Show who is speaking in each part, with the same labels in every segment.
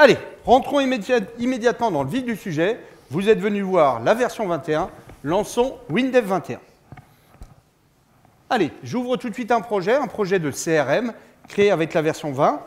Speaker 1: Allez, rentrons immédiat- immédiatement dans le vif du sujet. Vous êtes venu voir la version 21, lançons WinDev 21. Allez, j'ouvre tout de suite un projet, un projet de CRM créé avec la version 20.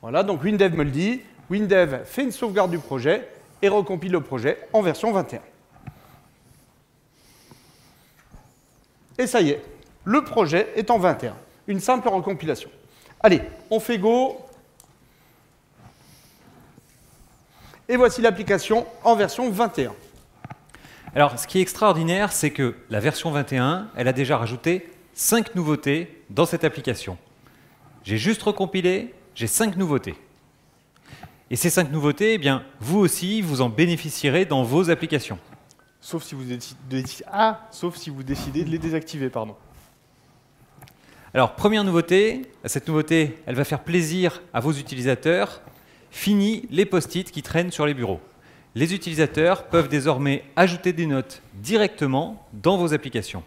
Speaker 1: Voilà, donc WinDev me le dit. WinDev fait une sauvegarde du projet et recompile le projet en version 21. Et ça y est, le projet est en 21. Une simple recompilation. Allez, on fait Go. Et voici l'application en version 21.
Speaker 2: Alors, ce qui est extraordinaire, c'est que la version 21, elle a déjà rajouté 5 nouveautés dans cette application. J'ai juste recompilé, j'ai 5 nouveautés. Et ces 5 nouveautés, eh bien, vous aussi, vous en bénéficierez dans vos applications.
Speaker 3: Sauf si vous décidez, ah, sauf si vous décidez de les désactiver, pardon.
Speaker 2: Alors, première nouveauté, cette nouveauté, elle va faire plaisir à vos utilisateurs. Fini les post-it qui traînent sur les bureaux. Les utilisateurs peuvent désormais ajouter des notes directement dans vos applications.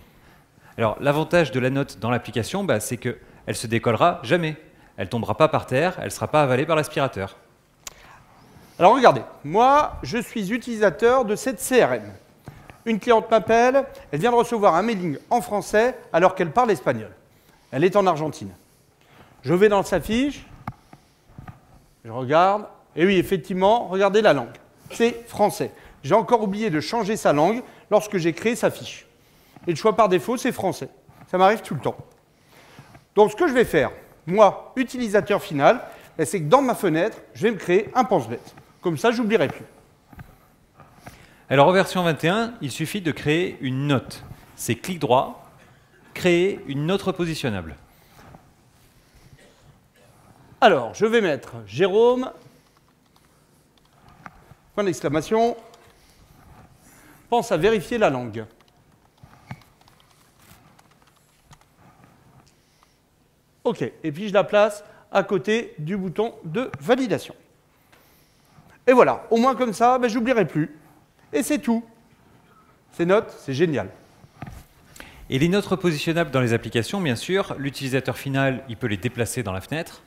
Speaker 2: Alors, l'avantage de la note dans l'application, bah, c'est qu'elle ne se décollera jamais. Elle ne tombera pas par terre, elle ne sera pas avalée par l'aspirateur.
Speaker 1: Alors regardez, moi je suis utilisateur de cette CRM. Une cliente m'appelle, elle vient de recevoir un mailing en français alors qu'elle parle espagnol. Elle est en Argentine. Je vais dans sa fiche, je regarde, et oui, effectivement, regardez la langue. C'est français. J'ai encore oublié de changer sa langue lorsque j'ai créé sa fiche. Et le choix par défaut, c'est français. Ça m'arrive tout le temps. Donc ce que je vais faire, moi, utilisateur final, ben, c'est que dans ma fenêtre, je vais me créer un pense-bête. Comme ça, j'oublierai plus.
Speaker 2: Alors, en version 21, il suffit de créer une note. C'est clic droit, créer une note repositionnable.
Speaker 1: Alors, je vais mettre Jérôme, point d'exclamation, pense à vérifier la langue. OK, et puis je la place à côté du bouton de validation. Et voilà, au moins comme ça, ben, j'oublierai plus. Et c'est tout. Ces notes, c'est génial.
Speaker 2: Et les notes repositionnables dans les applications, bien sûr, l'utilisateur final, il peut les déplacer dans la fenêtre.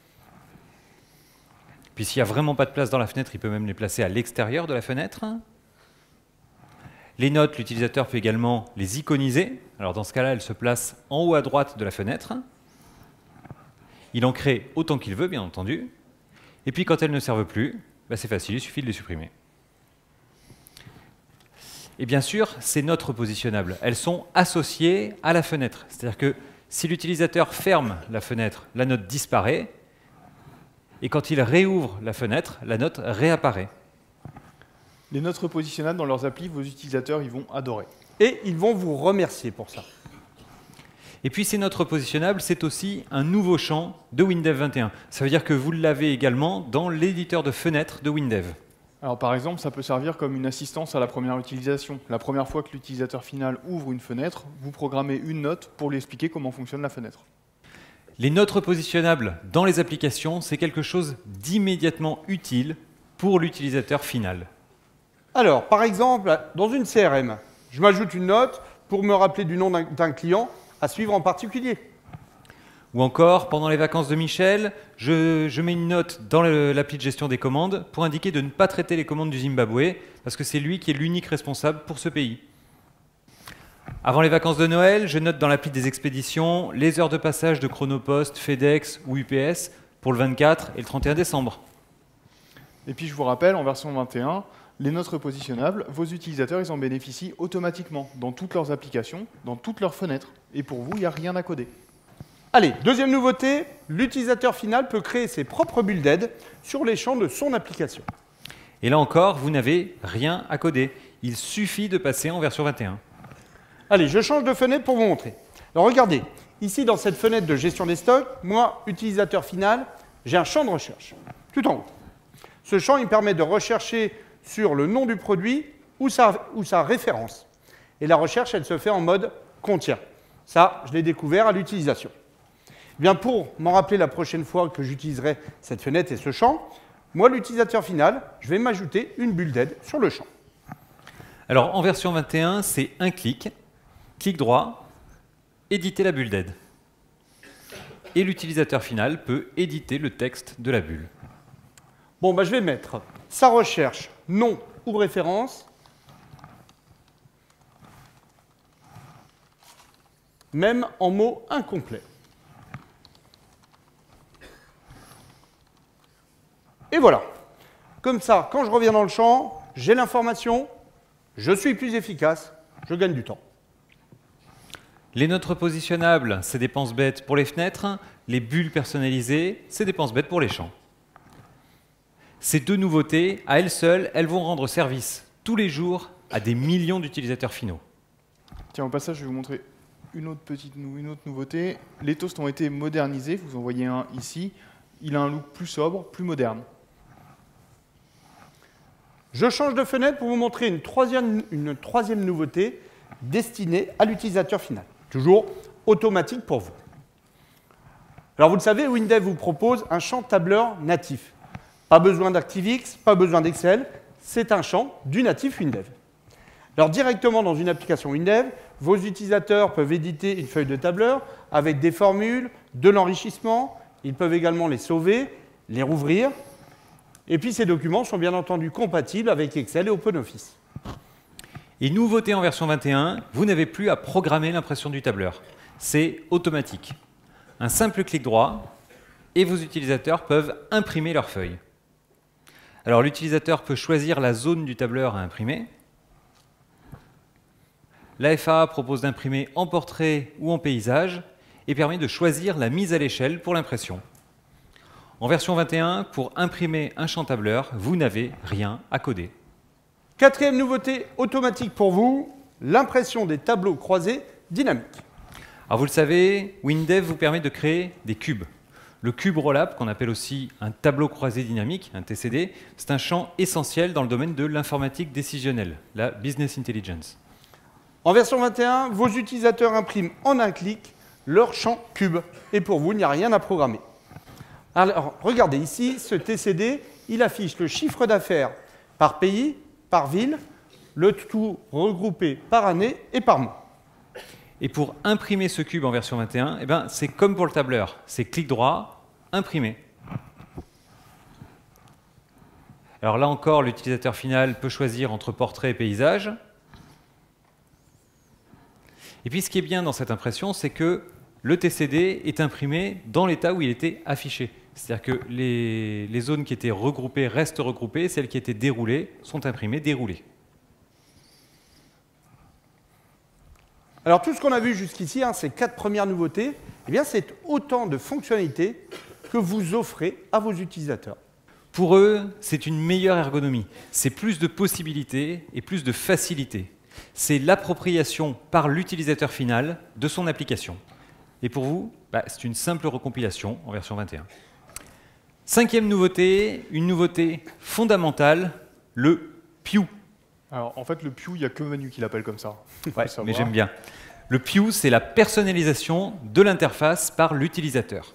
Speaker 2: Puis s'il n'y a vraiment pas de place dans la fenêtre, il peut même les placer à l'extérieur de la fenêtre. Les notes, l'utilisateur peut également les iconiser. Alors dans ce cas-là, elles se placent en haut à droite de la fenêtre. Il en crée autant qu'il veut, bien entendu. Et puis quand elles ne servent plus, bah, c'est facile, il suffit de les supprimer. Et bien sûr, ces notes repositionnables, elles sont associées à la fenêtre. C'est-à-dire que si l'utilisateur ferme la fenêtre, la note disparaît, et quand il réouvre la fenêtre, la note réapparaît.
Speaker 3: Les notes repositionnables dans leurs applis, vos utilisateurs, ils vont adorer.
Speaker 1: Et ils vont vous remercier pour ça.
Speaker 2: Et puis ces notes repositionnables, c'est aussi un nouveau champ de WinDev 21. Ça veut dire que vous l'avez également dans l'éditeur de fenêtres de WinDev.
Speaker 3: Alors par exemple, ça peut servir comme une assistance à la première utilisation. La première fois que l'utilisateur final ouvre une fenêtre, vous programmez une note pour lui expliquer comment fonctionne la fenêtre.
Speaker 2: Les notes repositionnables dans les applications, c'est quelque chose d'immédiatement utile pour l'utilisateur final.
Speaker 1: Alors, par exemple, dans une CRM, je m'ajoute une note pour me rappeler du nom d'un- client à suivre en particulier.
Speaker 2: Ou encore, pendant les vacances de Michel, je, je mets une note dans l'appli de gestion des commandes pour indiquer de ne pas traiter les commandes du Zimbabwe, parce que c'est lui qui est l'unique responsable pour ce pays. Avant les vacances de Noël, je note dans l'appli des expéditions les heures de passage de Chronopost, FedEx ou UPS pour le 24 et le 31 décembre.
Speaker 3: Et puis je vous rappelle, en version 21, les notes repositionnables, vos utilisateurs, ils en bénéficient automatiquement dans toutes leurs applications, dans toutes leurs fenêtres. Et pour vous, il n'y a rien à coder.
Speaker 1: Allez, deuxième nouveauté, l'utilisateur final peut créer ses propres bulles d'aide sur les champs de son application.
Speaker 2: Et là encore, vous n'avez rien à coder. Il suffit de passer en version 21.
Speaker 1: Allez, je change de fenêtre pour vous montrer. Alors regardez, ici dans cette fenêtre de gestion des stocks, moi, utilisateur final, j'ai un champ de recherche, tout en haut. Ce champ, il permet de rechercher sur le nom du produit ou sa, référence. Et la recherche, elle se fait en mode contient. Ça, je l'ai découvert à l'utilisation. Eh Bien pour m'en rappeler la prochaine fois que j'utiliserai cette fenêtre et ce champ, moi, l'utilisateur final, je vais m'ajouter une bulle d'aide sur le champ.
Speaker 2: Alors en version 21, c'est un clic, clic droit, éditer la bulle d'aide. et l'utilisateur final peut éditer le texte de la bulle.
Speaker 1: Bon, bah, je vais mettre sa recherche, nom ou référence, même en mots incomplets. Et voilà. Comme ça, quand je reviens dans le champ, j'ai l'information, je suis plus efficace, je gagne du temps.
Speaker 2: Les notes positionnables, c'est dépenses bêtes pour les fenêtres. Les bulles personnalisées, c'est dépenses bêtes pour les champs. Ces deux nouveautés, à elles seules, elles vont rendre service tous les jours à des millions d'utilisateurs finaux.
Speaker 3: Tiens, au passage, je vais vous montrer une autre petite une autre nouveauté. Les toasts ont été modernisés. Vous en voyez un ici. Il a un look plus sobre, plus moderne.
Speaker 1: Je change de fenêtre pour vous montrer une troisième, une troisième nouveauté destinée à l'utilisateur final. Toujours automatique pour vous. Alors vous le savez, Windev vous propose un champ tableur natif. Pas besoin d'ActiveX, pas besoin d'Excel, c'est un champ du natif Windev. Alors directement dans une application Windev, vos utilisateurs peuvent éditer une feuille de tableur avec des formules, de l'enrichissement, ils peuvent également les sauver, les rouvrir, et puis ces documents sont bien entendu compatibles avec Excel et OpenOffice.
Speaker 2: Et nouveauté en version 21, vous n'avez plus à programmer l'impression du tableur. C'est automatique. Un simple clic droit et vos utilisateurs peuvent imprimer leur feuille. Alors l'utilisateur peut choisir la zone du tableur à imprimer. La FAA propose d'imprimer en portrait ou en paysage et permet de choisir la mise à l'échelle pour l'impression. En version 21, pour imprimer un champ tableur, vous n'avez rien à coder.
Speaker 1: Quatrième nouveauté automatique pour vous, l'impression des tableaux croisés dynamiques.
Speaker 2: Alors vous le savez, WinDev vous permet de créer des cubes. Le cube roll-up, qu'on appelle aussi un tableau croisé dynamique, un TCD, c'est un champ essentiel dans le domaine de l'informatique décisionnelle, la business intelligence.
Speaker 1: En version 21, vos utilisateurs impriment en un clic leur champ cube. Et pour vous, il n'y a rien à programmer. Alors, regardez ici, ce TCD, il affiche le chiffre d'affaires par pays, par ville, le tout regroupé par année et par mois.
Speaker 2: Et pour imprimer ce cube en version 21, eh ben, c'est comme pour le tableur. C'est clic droit, imprimer. Alors là encore, l'utilisateur final peut choisir entre portrait et paysage. Et puis ce qui est bien dans cette impression, c'est que le TCD est imprimé dans l'état où il était affiché. C'est-à-dire que les, zones qui étaient regroupées restent regroupées, celles qui étaient déroulées sont imprimées déroulées.
Speaker 1: Alors tout ce qu'on a vu jusqu'ici, hein, ces quatre premières nouveautés, eh bien c'est autant de fonctionnalités que vous offrez à vos utilisateurs.
Speaker 2: Pour eux, c'est une meilleure ergonomie, c'est plus de possibilités et plus de facilité. C'est l'appropriation par l'utilisateur final de son application. Et pour vous, bah, c'est une simple recompilation en version 21. Cinquième nouveauté, une nouveauté fondamentale, le Pew.
Speaker 3: Alors en fait, le Pew, il n'y a que Manu qui l'appelle comme ça.
Speaker 2: Ouais, mais j'aime bien. Le Pew, c'est la personnalisation de l'interface par l'utilisateur.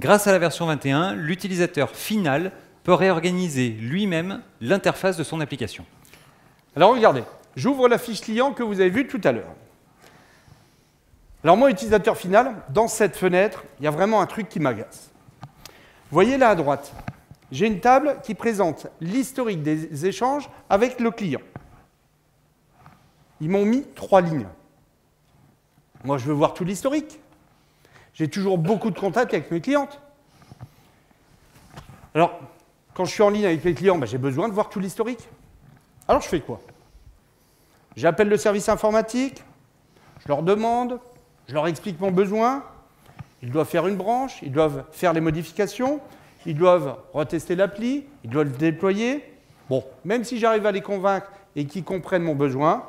Speaker 2: Grâce à la version 21, l'utilisateur final peut réorganiser lui-même l'interface de son application.
Speaker 1: Alors regardez, j'ouvre la fiche client que vous avez vue tout à l'heure. Alors moi, utilisateur final, dans cette fenêtre, il y a vraiment un truc qui m'agace. Voyez là à droite, j'ai une table qui présente l'historique des échanges avec le client. Ils m'ont mis trois lignes. Moi, je veux voir tout l'historique. J'ai toujours beaucoup de contacts avec mes clientes. Alors, quand je suis en ligne avec mes clients, ben, j'ai besoin de voir tout l'historique. Alors, je fais quoi? J'appelle le service informatique, je leur demande, je leur explique mon besoin, ils doivent faire une branche, ils doivent faire les modifications, ils doivent retester l'appli, ils doivent le déployer. Bon, même si j'arrive à les convaincre et qu'ils comprennent mon besoin,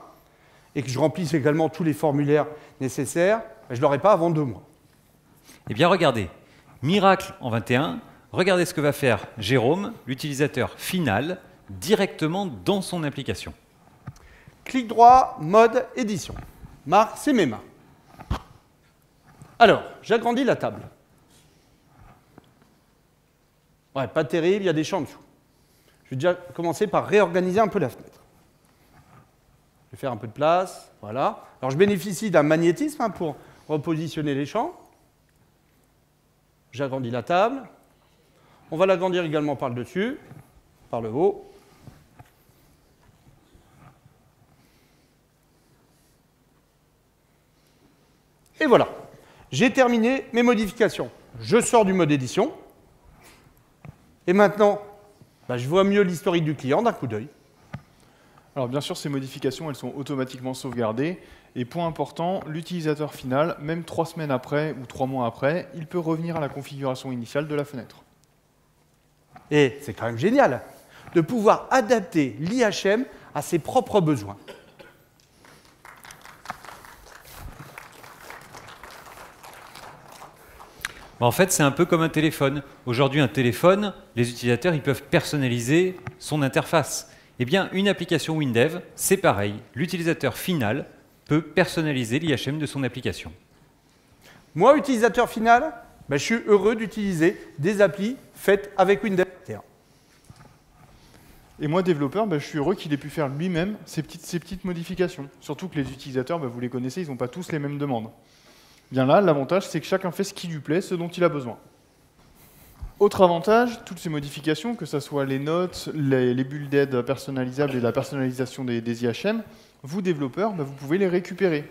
Speaker 1: et que je remplisse également tous les formulaires nécessaires, ben, je ne l'aurai pas avant deux mois.
Speaker 2: Eh bien, regardez, miracle en 21, regardez ce que va faire Jérôme, l'utilisateur final, directement dans son application.
Speaker 1: Clic droit, mode édition. Marc, c'est mes mains. Alors, j'agrandis la table. Ouais, pas terrible, il y a des champs en dessous. Je vais déjà commencer par réorganiser un peu la fenêtre. Je vais faire un peu de place, voilà. Alors je bénéficie d'un magnétisme hein, pour repositionner les champs. J'agrandis la table. On va l'agrandir également par le dessus, par le haut. Et voilà, j'ai terminé mes modifications. Je sors du mode édition. Et maintenant, bah, je vois mieux l'historique du client d'un coup d'œil.
Speaker 3: Alors bien sûr, ces modifications, elles sont automatiquement sauvegardées. Et point important, l'utilisateur final, même trois semaines après ou trois mois après, il peut revenir à la configuration initiale de la fenêtre.
Speaker 1: Et c'est quand même génial de pouvoir adapter l'IHM à ses propres besoins.
Speaker 2: Bah, en fait, c'est un peu comme un téléphone. Aujourd'hui, un téléphone, les utilisateurs ils peuvent personnaliser son interface. Eh bien, une application WinDev, c'est pareil. L'utilisateur final peut personnaliser l'IHM de son application.
Speaker 1: Moi, utilisateur final, bah, je suis heureux d'utiliser des applis faites avec Windev 21.
Speaker 3: Et moi, développeur, bah, je suis heureux qu'il ait pu faire lui-même ces petites, ces petites modifications. Surtout que les utilisateurs, bah, vous les connaissez, ils n'ont pas tous les mêmes demandes. Bien là, l'avantage, c'est que chacun fait ce qui lui plaît, ce dont il a besoin. Autre avantage, toutes ces modifications, que ce soit les notes, les, les bulles d'aide personnalisables et la personnalisation des, IHM, vous, développeurs, bah, vous pouvez les récupérer.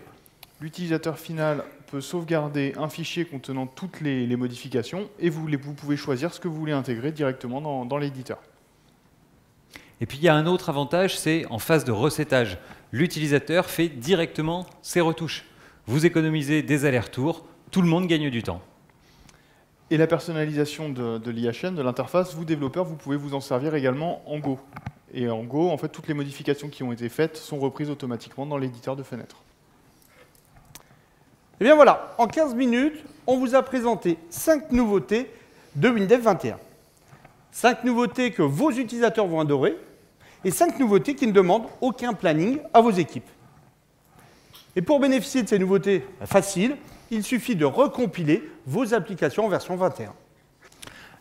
Speaker 3: L'utilisateur final peut sauvegarder un fichier contenant toutes les, modifications et vous pouvez choisir ce que vous voulez intégrer directement dans, dans l'éditeur.
Speaker 2: Et puis il y a un autre avantage, c'est en phase de recettage. L'utilisateur fait directement ses retouches. Vous économisez des allers-retours, tout le monde gagne du temps.
Speaker 3: Et la personnalisation de, l'IHM, de l'interface, vous développeurs, vous pouvez vous en servir également en Go. Et en Go, en fait, toutes les modifications qui ont été faites sont reprises automatiquement dans l'éditeur de fenêtre.
Speaker 1: Et Eh bien voilà, en 15 minutes, on vous a présenté 5 nouveautés de Windev 21. 5 nouveautés que vos utilisateurs vont adorer et 5 nouveautés qui ne demandent aucun planning à vos équipes. Et pour bénéficier de ces nouveautés faciles, il suffit de recompiler vos applications en version 21.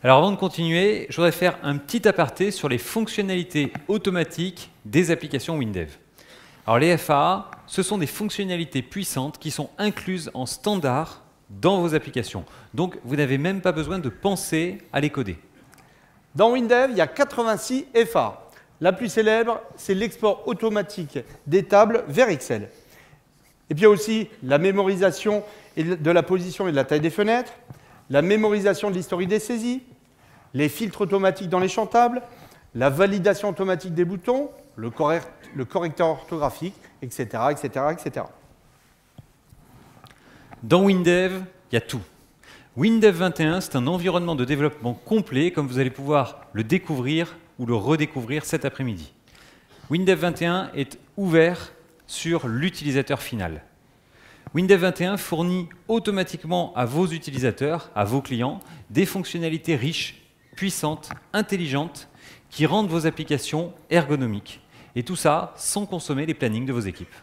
Speaker 2: Alors avant de continuer, je voudrais faire un petit aparté sur les fonctionnalités automatiques des applications WinDev. Alors les FAA, ce sont des fonctionnalités puissantes qui sont incluses en standard dans vos applications. Donc vous n'avez même pas besoin de penser à les coder.
Speaker 1: Dans Windev, il y a 86 FA. La plus célèbre, c'est l'export automatique des tables vers Excel. Et puis il y a aussi la mémorisation de la position et de la taille des fenêtres, la mémorisation de l'historique des saisies, les filtres automatiques dans les champs tables, la validation automatique des boutons, le correcteur orthographique, etc., etc., etc.
Speaker 2: Dans WinDev, il y a tout. WinDev 21, c'est un environnement de développement complet, comme vous allez pouvoir le découvrir ou le redécouvrir cet après-midi. WinDev 21 est ouvert sur l'utilisateur final. WinDev 21 fournit automatiquement à vos utilisateurs, à vos clients, des fonctionnalités riches, puissantes, intelligentes, qui rendent vos applications ergonomiques. Et tout ça sans consommer les plannings de vos équipes.